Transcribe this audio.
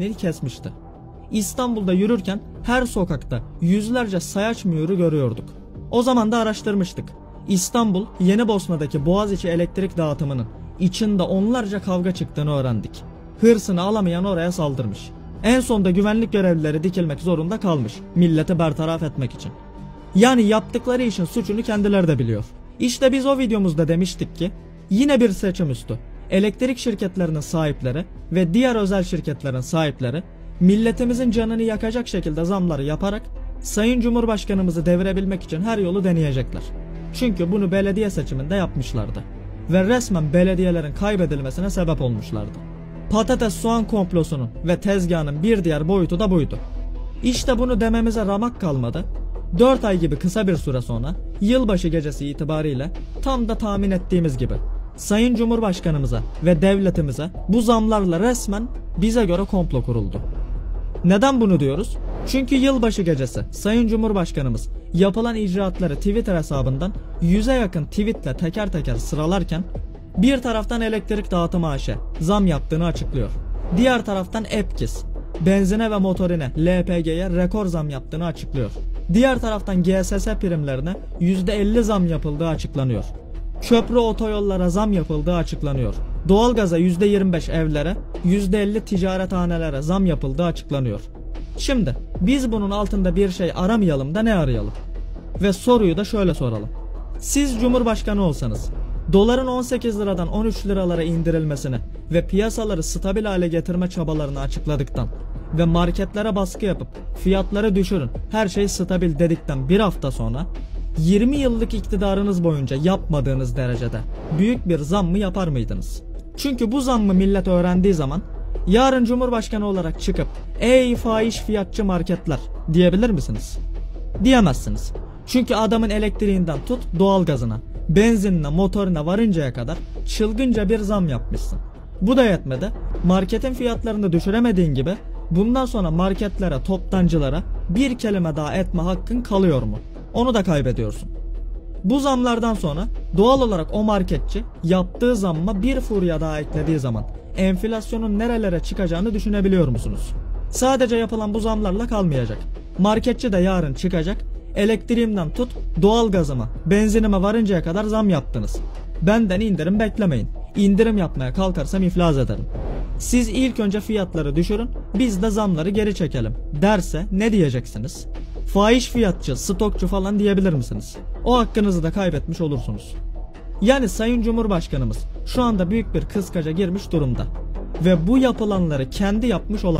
beni kesmişti. İstanbul'da yürürken her sokakta yüzlerce sayaç mühürü görüyorduk. O zaman da araştırmıştık. İstanbul, Yeni Bosna'daki Boğaziçi elektrik dağıtımının içinde onlarca kavga çıktığını öğrendik. Hırsını alamayan oraya saldırmış. En sonda güvenlik görevlileri dikilmek zorunda kalmış. Milleti bertaraf etmek için. Yani yaptıkları işin suçunu kendileri de biliyor. İşte biz o videomuzda demiştik ki yine bir seçim üstü. Elektrik şirketlerinin sahipleri ve diğer özel şirketlerin sahipleri milletimizin canını yakacak şekilde zamları yaparak Sayın Cumhurbaşkanımızı devirebilmek için her yolu deneyecekler. Çünkü bunu belediye seçiminde yapmışlardı. Ve resmen belediyelerin kaybedilmesine sebep olmuşlardı. Patates soğan komplosunun ve tezgahının bir diğer boyutu da buydu. İşte bunu dememize ramak kalmadı. 4 ay gibi kısa bir süre sonra yılbaşı gecesi itibariyle tam da tahmin ettiğimiz gibi Sayın Cumhurbaşkanımıza ve devletimize bu zamlarla resmen bize göre komplo kuruldu. Neden bunu diyoruz? Çünkü yılbaşı gecesi Sayın Cumhurbaşkanımız yapılan icraatları Twitter hesabından yüze yakın tweetle teker teker sıralarken bir taraftan elektrik dağıtım AŞ zam yaptığını açıklıyor. Diğer taraftan Epkis benzine ve motorine LPG'ye rekor zam yaptığını açıklıyor. Diğer taraftan GSS primlerine %50 zam yapıldığı açıklanıyor. Köprü otoyollara zam yapıldığı açıklanıyor. Doğalgaza %25 evlere, %50 ticarethanelere zam yapıldığı açıklanıyor. Şimdi biz bunun altında bir şey aramayalım da ne arayalım? Ve soruyu da şöyle soralım. Siz Cumhurbaşkanı olsanız doların 18 liradan 13 liralara indirilmesini ve piyasaları stabil hale getirme çabalarını açıkladıktan ve marketlere baskı yapıp fiyatları düşürün her şey stabil dedikten bir hafta sonra 20 yıllık iktidarınız boyunca yapmadığınız derecede büyük bir zam mı yapar mıydınız? Çünkü bu zammı millet öğrendiği zaman yarın Cumhurbaşkanı olarak çıkıp ey fahiş fiyatçı marketler diyebilir misiniz? Diyemezsiniz. Çünkü adamın elektriğinden tut doğalgazına, benzinine, motoruna varıncaya kadar çılgınca bir zam yapmışsın. Bu da yetmedi. Marketin fiyatlarını düşüremediğin gibi bundan sonra marketlere, toptancılara bir kelime daha etme hakkın kalıyor mu? Onu da kaybediyorsun. Bu zamlardan sonra doğal olarak o marketçi yaptığı zamma bir furya daha eklediği zaman enflasyonun nerelere çıkacağını düşünebiliyor musunuz? Sadece yapılan bu zamlarla kalmayacak. Marketçi de yarın çıkacak. Elektriğimden tut doğalgazıma, benzinime varıncaya kadar zam yaptınız. Benden indirim beklemeyin. İndirim yapmaya kalkarsam iflas ederim. Siz ilk önce fiyatları düşürün, biz de zamları geri çekelim derse ne diyeceksiniz? Fahiş fiyatçı, stokçu falan diyebilir misiniz? O hakkınızı da kaybetmiş olursunuz. Yani Sayın Cumhurbaşkanımız şu anda büyük bir kıskaca girmiş durumda. Ve bu yapılanları kendi yapmış olamaz.